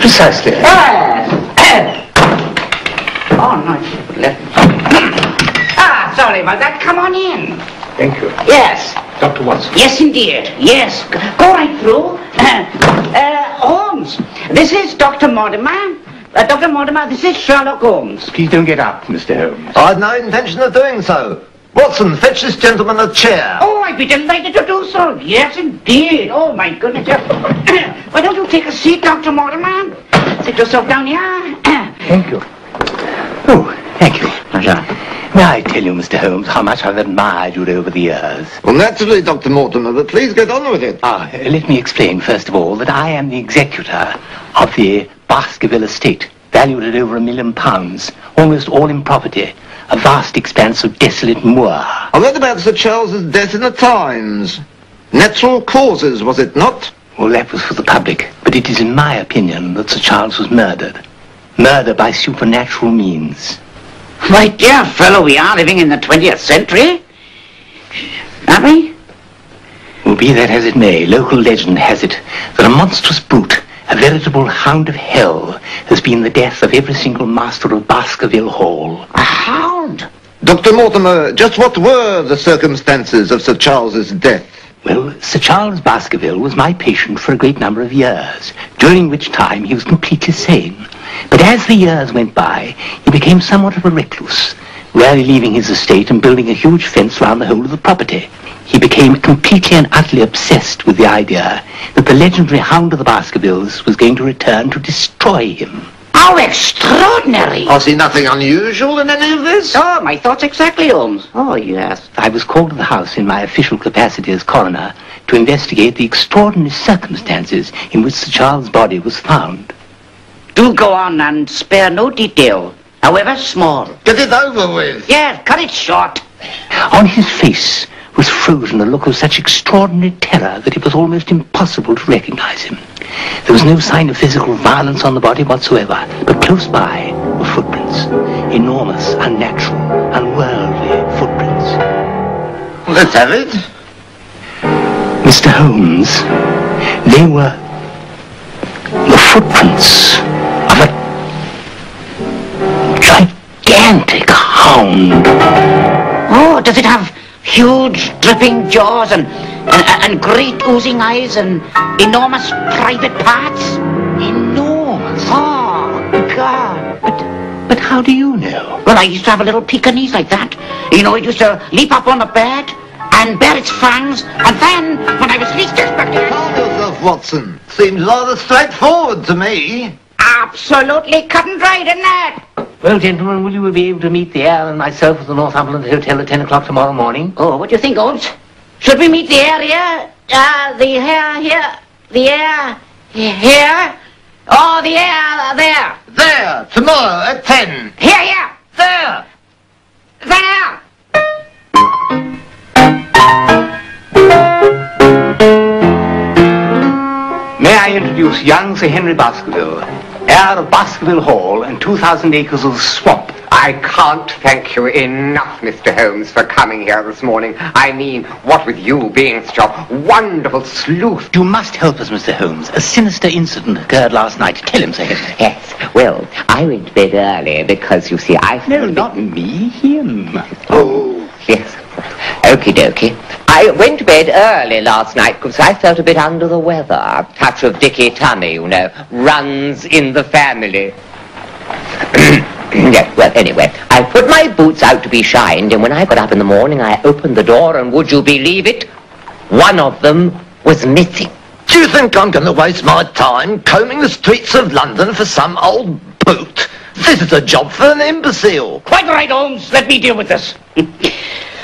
Precisely. Yes. oh, no. Let Ah, sorry about that. Come on in. Thank you. Yes. Dr. Watson. Yes, indeed. Yes. Go go right through. Uh, Holmes, this is Dr. Mortimer. Uh, Dr. Mortimer, this is Sherlock Holmes. Please don't get up, Mr. Holmes. I had no intention of doing so. Watson, fetch this gentleman a chair. Oh, I'd be delighted to do so. Yes, indeed. Oh, my goodness. yes. Why don't you take a seat, Dr. Mortimer? Sit yourself down here. Thank you. Oh, thank you. Pleasure. May I tell you, Mr. Holmes, how much I've admired you over the years? Well, naturally, Dr. Mortimer, but please get on with it. Ah, uh, let me explain, first of all, that I am the executor of the Baskerville estate, valued at over a million pounds, almost all in property, a vast expanse of desolate moor. I read about Sir Charles's death in the Times. Natural causes, was it not? Well, that was for the public, but it is in my opinion that Sir Charles was murdered. Murder by supernatural means. My dear fellow, we are living in the 20th century. Aren't we? Well, be that as it may, local legend has it that a monstrous brute, a veritable hound of hell, has been the death of every single master of Baskerville Hall. A hound? Dr. Mortimer, just what were the circumstances of Sir Charles's death? Well, Sir Charles Baskerville was my patient for a great number of years, during which time he was completely sane. But as the years went by, he became somewhat of a recluse, rarely leaving his estate and building a huge fence round the whole of the property. He became completely and utterly obsessed with the idea that the legendary Hound of the Baskervilles was going to return to destroy him. How extraordinary! I see nothing unusual in any of this. Oh, my thoughts exactly, Holmes. Oh, yes. I was called to the house in my official capacity as coroner to investigate the extraordinary circumstances in which Sir Charles' body was found. Do go on and spare no detail, however small. Get it over with. Yes, cut it short. On his face was frozen a look of such extraordinary terror that it was almost impossible to recognize him. There was no sign of physical violence on the body whatsoever, but close by were footprints. Enormous, unnatural, unworldly footprints. Let's have it. Mr. Holmes, they were the footprints of a gigantic hound. Oh, does it have huge dripping jaws and, and, and great oozing eyes and enormous private parts? Enormous. Oh, God. But, but how do you know? Well, I used to have a little Pekingese like that. You know, it used to leap up on the bed and bare its fangs, and then, when I was least expecting it... Calm yourself, Watson. Seems rather straightforward to me. Absolutely cut and dried, isn't it? Well, gentlemen, will you be able to meet the Earl and myself at the Northumberland Hotel at 10 o'clock tomorrow morning? Oh, what do you think, Holmes? Should we meet the air here? Uh, the hair here? The air here? Oh, the air there? There, tomorrow at ten. Here, here! There. There! May I introduce young Sir Henry Baskerville, heir of Baskerville Hall and 2,000 acres of swamp. I can't thank you enough, Mr. Holmes, for coming here this morning. I mean, what with you being such a wonderful sleuth. You must help us, Mr. Holmes. A sinister incident occurred last night. Tell him, Sir Henry. Yes, well, I went to bed early because, you see, I... No, not me, him. Oh, yes, of course. Okie dokie. I went to bed early last night because I felt a bit under the weather. A touch of dicky tummy, you know, runs in the family. yes, well, anyway, I put my boots out to be shined, and when I got up in the morning, I opened the door, and would you believe it? One of them was missing. Do you think I'm going to waste my time combing the streets of London for some old boot? This is a job for an imbecile. Quite right, Holmes. Let me deal with this.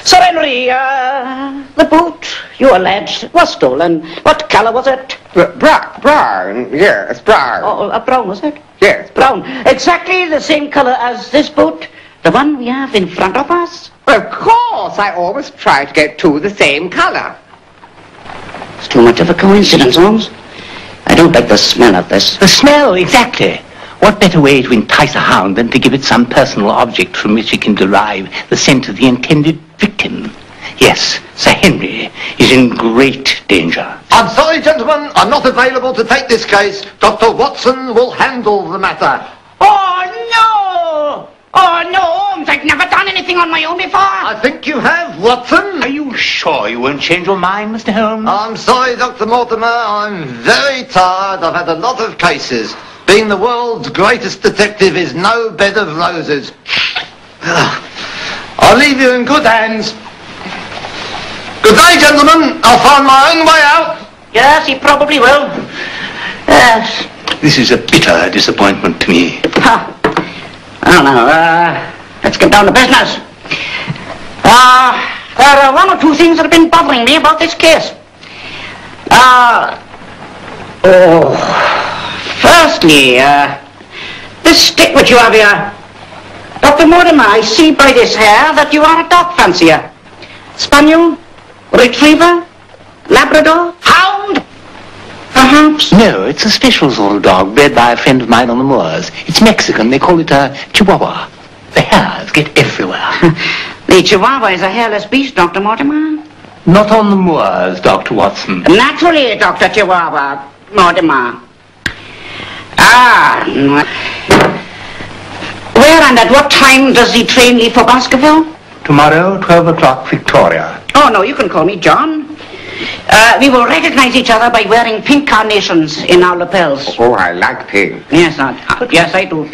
Sir Henry, uh, the boot you alleged was stolen. What colour was it? Brown, brown, yes, brown. Oh, uh, brown, was it? Yes, Brown. Exactly the same colour as this boot, the one we have in front of us. Of course, I always try to get two the same color. It's too much of a coincidence, Holmes. I don't like the smell of this. The smell, exactly. What better way to entice a hound than to give it some personal object from which it can derive the scent of the intended victim? Yes, Sir Henry is in great danger. I'm sorry, gentlemen, I'm not available to take this case. Dr. Watson will handle the matter. Oh, no! Oh, no, Holmes, I've never done anything on my own before. I think you have, Watson. Are you sure you won't change your mind, Mr. Holmes? I'm sorry, Dr. Mortimer. I'm very tired. I've had a lot of cases. Being the world's greatest detective is no bed of roses. I'll leave you in good hands. Good day, gentlemen. I'll find my own way out. Yes, he probably will. Yes. This is a bitter disappointment to me. Huh. I don't know. Uh, let's get down to business. Uh, there are one or two things that have been bothering me about this case. Uh, oh, firstly, uh, this stick which you have here. Dr. Mortimer, I see by this hair that you are a dog fancier. Spaniel? Retriever? Labrador? Hound? Perhaps? No, it's a special sort of dog bred by a friend of mine on the moors. It's Mexican. They call it a Chihuahua. The hairs get everywhere. The Chihuahua is a hairless beast, Dr. Mortimer. Not on the moors, Dr. Watson. Naturally, Dr. Chihuahua, Mortimer. Ah. Where and at what time does the train leave for Baskerville? Tomorrow, 12 o'clock, Victoria. Oh, no, you can call me John. Uh, we will recognize each other by wearing pink carnations in our lapels. Oh, I like pink. Yes, uh, yes, I do too.